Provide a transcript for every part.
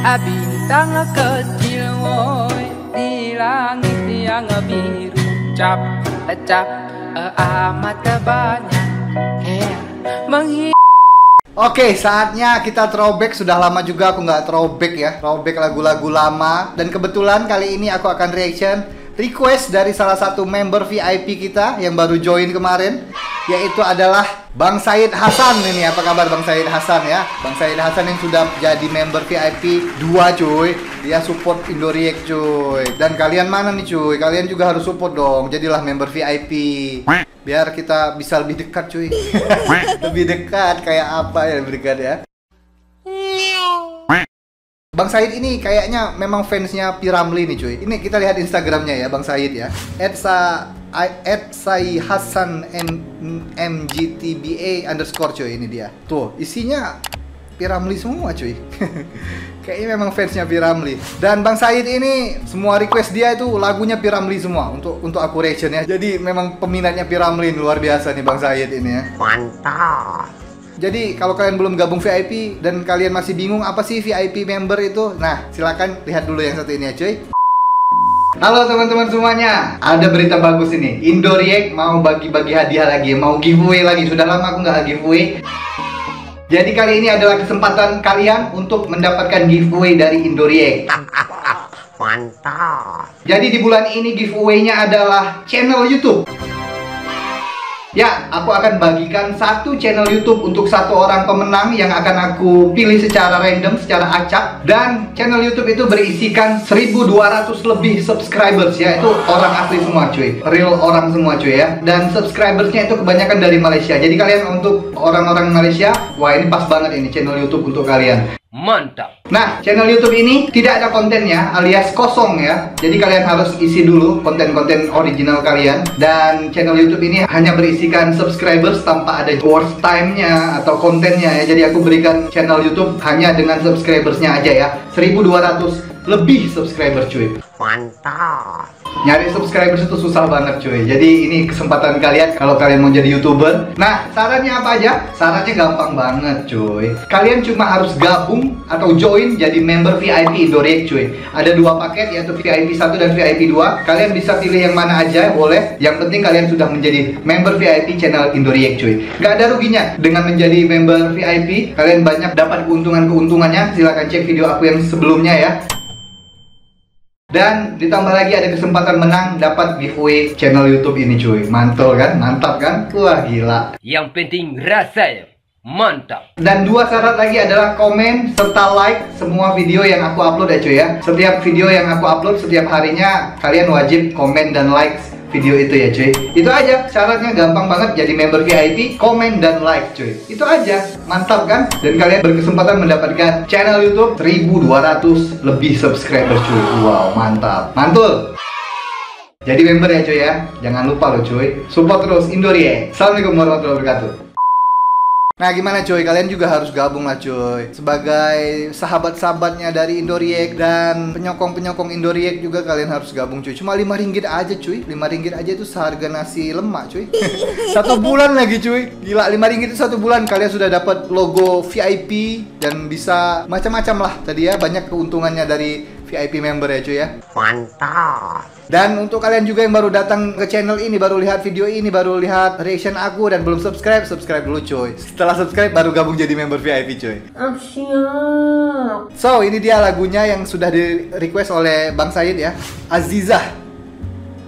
bintang kecil di langit yang biru cap cap amat banyak Oke, saatnya kita throwback. Sudah lama juga aku nggak throwback ya. Throwback lagu-lagu lama. Dan kebetulan kali ini aku akan reaction request dari salah satu member VIP kita yang baru join kemarin. Yaitu adalah Bang Said Hasan ini. Apa kabar Bang Said Hasan ya? Bang Said Hasan yang sudah jadi member VIP 2 cuy. Dia support Indoriek cuy. Dan kalian mana nih cuy? Kalian juga harus support dong. Jadilah member VIP biar kita bisa lebih dekat cuy lebih dekat kayak apa ya lebih ya Bang Said ini kayaknya memang fansnya Piramli nih cuy ini kita lihat Instagramnya ya Bang Said ya Edsa at Sai Hasan M MGTBA underscore cuy ini dia. Tuh isinya Piramli semua cuy. Kayaknya memang fansnya Piramli Dan Bang Said ini semua request dia itu lagunya Piramli semua Untuk untuk aku reaction ya. Jadi memang peminatnya Piramli luar biasa nih Bang Said ini ya. Mantap. Jadi kalau kalian belum gabung VIP dan kalian masih bingung apa sih VIP member itu, nah silakan lihat dulu yang satu ini ya cuy. Halo teman-teman semuanya, ada berita bagus ini. Indoriek mau bagi-bagi hadiah lagi, mau giveaway lagi. Sudah lama aku nggak giveaway. Jadi kali ini adalah kesempatan kalian untuk mendapatkan giveaway dari Indoriek. Mantap Jadi di bulan ini giveaway-nya adalah channel YouTube. Ya, aku akan bagikan satu channel YouTube untuk satu orang pemenang yang akan aku pilih secara random, secara acak. Dan channel YouTube itu berisikan 1200 lebih subscribers ya, itu orang asli semua cuy, real orang semua cuy ya. Dan subscribersnya itu kebanyakan dari Malaysia. Jadi kalian untuk orang-orang Malaysia, wah ini pas banget ini channel YouTube untuk kalian. Mantap Nah, channel YouTube ini tidak ada kontennya alias kosong ya. Jadi kalian harus isi dulu konten-konten original kalian dan channel YouTube ini hanya berisikan subscribers tanpa ada watch time-nya atau kontennya ya. Jadi aku berikan channel YouTube hanya dengan subscribersnya aja ya. 1200 lebih subscriber cuy. Mantap Nyari subscribers itu susah banget cuy. Jadi ini kesempatan kalian kalau kalian mau jadi youtuber. Nah sarannya apa aja? Sarannya gampang banget cuy. Kalian cuma harus gabung atau join jadi member VIP Indorek cuy. Ada dua paket yaitu VIP 1 dan VIP 2 Kalian bisa pilih yang mana aja boleh. Yang penting kalian sudah menjadi member VIP channel Indorek cuy. Gak ada ruginya dengan menjadi member VIP Kalian banyak dapat keuntungan-keuntungannya. Silahkan cek video aku yang sebelumnya ya dan ditambah lagi ada kesempatan menang dapat giveaway channel YouTube ini cuy. Mantul kan? Mantap kan? Wah gila. yang penting rasanya mantap Dan dua syarat lagi adalah komen serta like semua video yang aku upload ya cuy ya. Setiap video yang aku upload setiap harinya kalian wajib komen dan like video itu ya cuy. Itu aja syaratnya gampang banget jadi member VIP, komen dan like cuy. Itu aja. Mantap kan? Dan kalian berkesempatan mendapatkan channel YouTube 1200 lebih subscriber cuy. Wow, mantap. Mantul. Jadi member ya cuy ya. Jangan lupa loh cuy. Support terus Indorie. Assalamualaikum warahmatullahi wabarakatuh. Nah gimana cuy, kalian juga harus gabung lah cuy. Sebagai sahabat-sahabatnya dari Indoriek Dan penyokong-penyokong Indoriek juga kalian harus gabung cuy. Cuma 5 ringgit aja cuy. 5 ringgit aja itu seharga nasi lemak cuy. Satu bulan lagi cuy. Gila 5 ringgit itu satu bulan. Kalian sudah dapat logo VIP Dan bisa macam-macam lah. Tadi ya Banyak keuntungannya dari VIP member ya cuy ya Mantap dan untuk kalian juga yang baru datang ke channel ini, baru lihat video ini, baru lihat reaction aku dan belum subscribe, subscribe dulu cuy. Setelah subscribe baru gabung jadi member VIP cuy. Siap So, ini dia lagunya yang sudah di request oleh Bang Said ya. Azizah.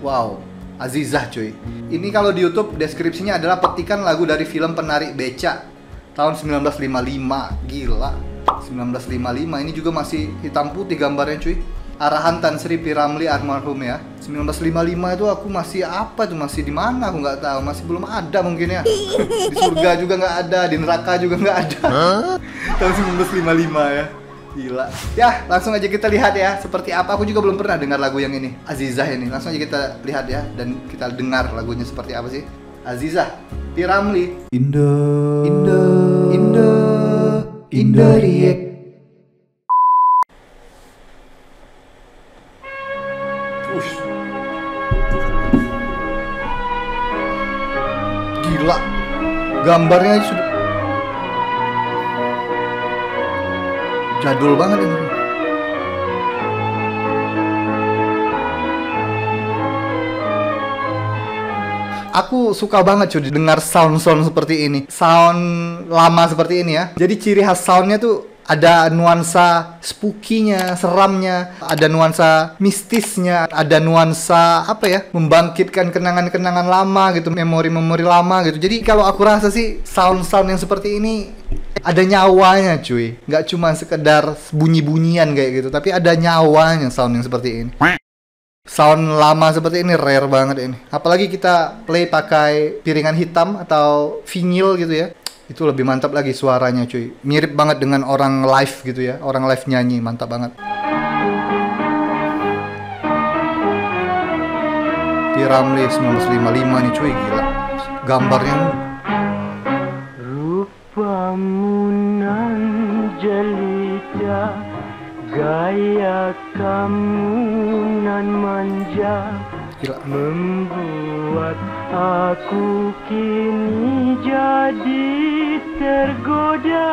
Wow, Azizah cuy. Ini kalau di YouTube deskripsinya adalah petikan lagu dari film Penarik Beca tahun 1955. Gila. 1955 ini juga masih hitam putih gambarnya cuy. Arahan Tan Sri Piramli almarhum ya. 1955 itu aku masih apa tuh? Masih di mana? Aku nggak tahu. Masih belum ada mungkin ya. Di surga juga nggak ada di neraka juga nggak ada. Tahun 1955 ya. Gila. Ya langsung aja kita lihat ya seperti apa. Aku juga belum pernah dengar lagu yang ini Azizah ini. Langsung aja kita lihat ya dan kita dengar lagunya seperti apa sih. Azizah Piramli. Indo Indo. Indo Indo Riek Ush. Gila. Gambarnya sudah jadul banget ini. Aku suka banget cuy dengar sound-sound seperti ini. Sound lama seperti ini ya. Jadi ciri khas soundnya tuh ada nuansa spooky-nya, seramnya, ada nuansa mistisnya, ada nuansa apa ya, membangkitkan kenangan-kenangan lama gitu, memori-memori lama gitu. Jadi kalau aku rasa sih sound-sound yang seperti ini ada nyawanya cuy, nggak cuma sekedar bunyi-bunyian kayak gitu, tapi ada nyawanya sound yang seperti ini. Sound lama seperti ini rare banget ini. Apalagi kita play pakai piringan hitam atau vinyl gitu ya. Itu lebih mantap lagi suaranya cuy. Mirip banget dengan orang live gitu ya. Orang live nyanyi mantap banget. Di Ramli 1955 nih cuy. Gila. Gambarnya. Rupamu nan jelita Gaya kamu nan manja gila. Membuat aku kini jadi tergoda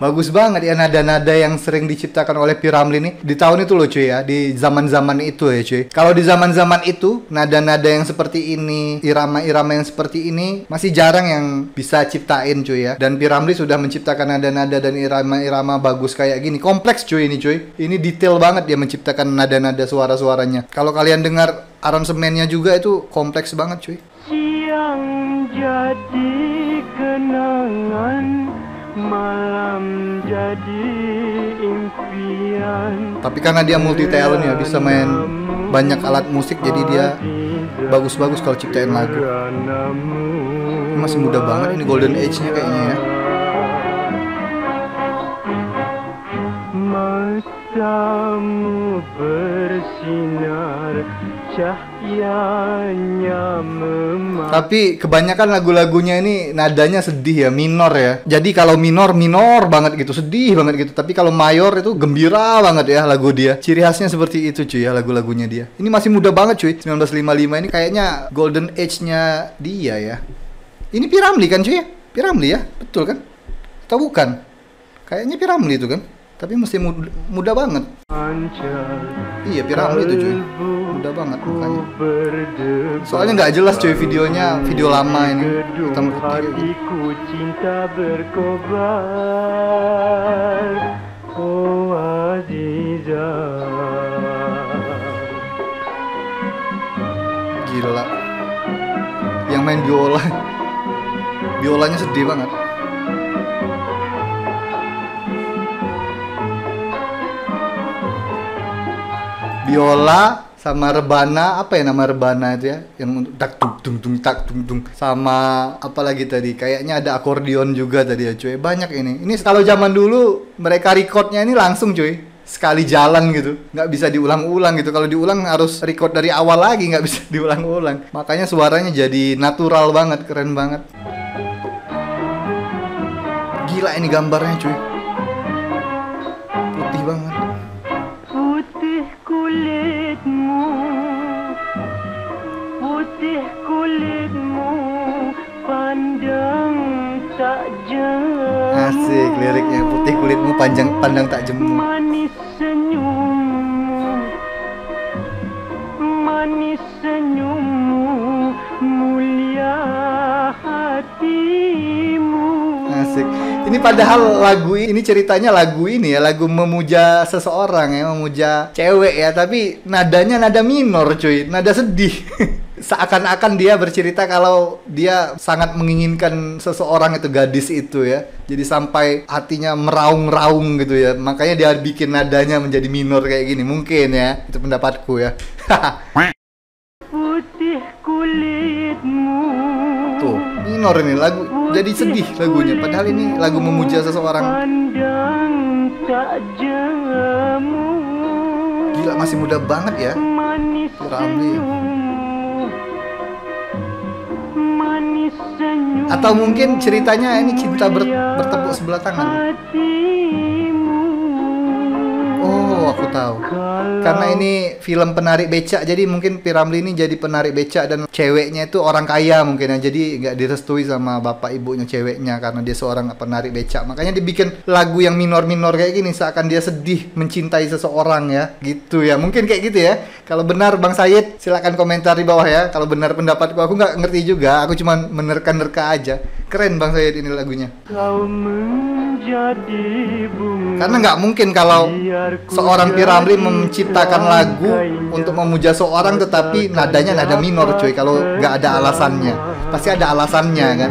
Bagus banget ya nada-nada yang sering diciptakan oleh Piramli nih di tahun itu loh cuy ya, di zaman-zaman itu ya cuy. Kalau di zaman-zaman itu nada-nada yang seperti ini, irama-irama yang seperti ini masih jarang yang bisa ciptain cuy ya. Dan Piramli sudah menciptakan nada-nada dan irama-irama bagus kayak gini. Kompleks cuy ini cuy. Ini detail banget dia menciptakan nada-nada suara-suaranya. Kalau kalian dengar aransemennya juga itu kompleks banget cuy. Siang jadi kenangan Malam jadi impian Tapi karena dia multi talent ya, bisa main banyak alat musik jadi dia bagus-bagus kalau ciptain lagu. Ini masih muda banget ini golden age-nya kayaknya ya. Matamu bersinar Cahayanya memar Tapi kebanyakan lagu-lagunya ini nadanya sedih ya, minor ya. Jadi kalau minor minor banget gitu, sedih banget gitu. Tapi kalau mayor itu gembira banget ya lagu dia. Ciri khasnya seperti itu cuy ya lagu-lagunya dia. Ini masih muda banget cuy. 1955 ini kayaknya golden age-nya dia ya. Ini Piramli kan cuy ya? Piramli ya? Betul kan? Atau bukan? Kayaknya Piramli itu kan? Tapi masih muda, muda banget. Iya, Piramli itu cuy. Muda banget mukanya. Soalnya nggak jelas cuy videonya, video lama ini. Hitam putih hatiku cinta berkobar Oh Gila. Yang main biola. Biolanya sedih banget. Biola sama rebana apa ya nama rebana itu ya? Yang tak tung tung tung tak tung tung. Sama apa lagi tadi? Kayaknya ada akordeon juga tadi ya cuy. Banyak ini. Ini kalau zaman dulu mereka recordnya ini langsung cuy. Sekali jalan gitu. Nggak bisa diulang-ulang gitu. Kalau diulang harus record dari awal lagi nggak bisa diulang-ulang. Makanya suaranya jadi natural banget keren banget. Gila ini gambarnya cuy. Putih banget. Putih kulitmu Putih kulitmu Pandang tak jemu. Asik liriknya putih kulitmu panjang pandang tak jemu. Manis padahal lagu ini ceritanya lagu ini ya, lagu memuja seseorang ya, memuja cewek ya, tapi nadanya nada minor cuy, nada sedih. Seakan-akan dia bercerita kalau dia sangat menginginkan seseorang itu gadis itu ya. Jadi sampai hatinya meraung-raung gitu ya. Makanya dia bikin nadanya menjadi minor kayak gini. Mungkin ya, itu pendapatku ya. Putih kulitmu Tuh, minor ini lagu jadi sedih lagunya. Padahal ini lagu memuja seseorang. Gila masih muda banget ya. Ramli. Atau mungkin ceritanya ini cinta ber- bertepuk sebelah tangan. Aku tahu. Karena ini film penarik becak, jadi mungkin Piramli ini jadi penarik becak dan ceweknya itu orang kaya mungkin ya. Jadi nggak direstui sama bapak ibunya ceweknya karena dia seorang penarik becak. Makanya dibikin lagu yang minor-minor kayak gini seakan dia sedih mencintai seseorang ya. Gitu ya. Mungkin kayak gitu ya. Kalau benar Bang Sayed silakan komentar di bawah ya. Kalau benar pendapatku aku nggak ngerti juga. Aku cuma menerka-nerka aja. Keren Bang Sayed ini lagunya. Kau menjadi bunga Karena nggak mungkin kalau seorang Piramli menciptakan lagu untuk memuja seorang tetapi nadanya nada minor cuy. Kalau nggak ada alasannya. Pasti ada alasannya kan?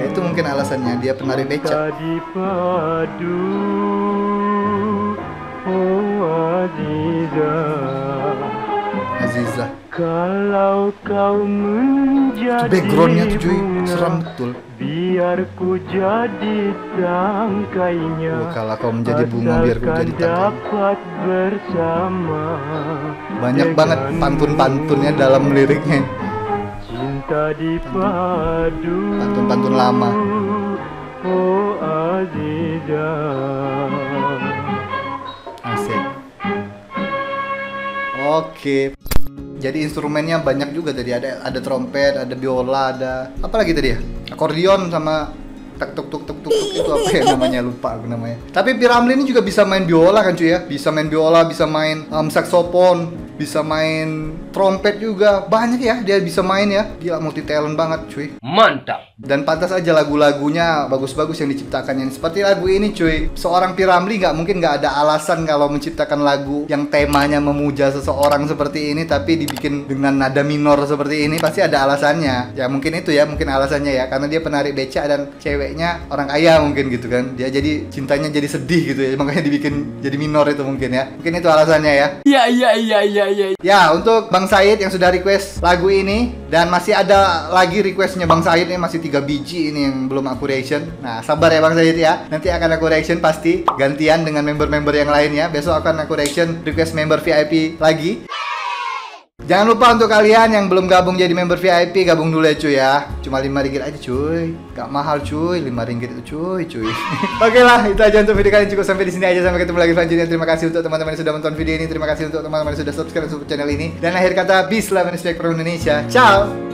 Ya itu mungkin alasannya. Dia penari becak Oh Aziza. Kalau kau menjadi backgroundnya tuh cuy. seram betul. Biar ku jadi tangkainya Wah, kalau kau menjadi bunga biar ku jadi tangkai. dapat bersama. Banyak banget pantun-pantunnya dalam liriknya. Cinta dipadu. Pantun-pantun lama. Oh Aziza. Asik. Oke jadi instrumennya banyak juga tadi. Ada ada trompet ada biola ada apa lagi tadi ya? Akordeon sama tek tuk tuk tuk tuk tuk itu apa ya namanya? Lupa aku namanya. Tapi Piramli ini juga bisa main biola kan cuy ya? Bisa main biola bisa main um, saxophone bisa main trompet juga. Banyak ya dia bisa main ya. Dia multi talent banget cuy. Mantap. dan pantas aja lagu-lagunya bagus-bagus yang diciptakannya seperti lagu ini cuy seorang Piramli nggak mungkin nggak ada alasan kalau menciptakan lagu yang temanya memuja seseorang seperti ini tapi dibikin dengan nada minor seperti ini pasti ada alasannya. Ya mungkin itu ya mungkin alasannya ya. Karena dia penarik becak dan ceweknya orang kaya mungkin gitu kan dia jadi cintanya jadi sedih gitu ya makanya dibikin jadi minor itu mungkin ya mungkin itu alasannya ya Ya ya ya ya ya. Ya, untuk Bang Said yang sudah request lagu ini dan masih ada lagi requestnya Bang Said ini masih tiga biji ini yang belum aku reaction. Nah, sabar ya Bang Said ya. Nanti akan aku reaction pasti gantian dengan member-member yang lainnya. Besok akan aku reaction request member VIP lagi. Jangan lupa untuk kalian yang belum gabung jadi member VIP gabung dulu ya cuy ya. Cuma 5 ringgit aja cuy. Gak mahal cuy, 5 ringgit itu cuy cuy. Oke lah, itu aja untuk video kali ini cukup sampai di sini aja sampai ketemu lagi selanjutnya. Terima kasih untuk teman-teman yang sudah menonton video ini. Terima kasih untuk teman-teman yang sudah subscribe untuk channel ini. Dan akhir kata, respect for Indonesia. Ciao.